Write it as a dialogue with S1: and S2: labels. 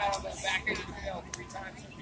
S1: back into the hill three times.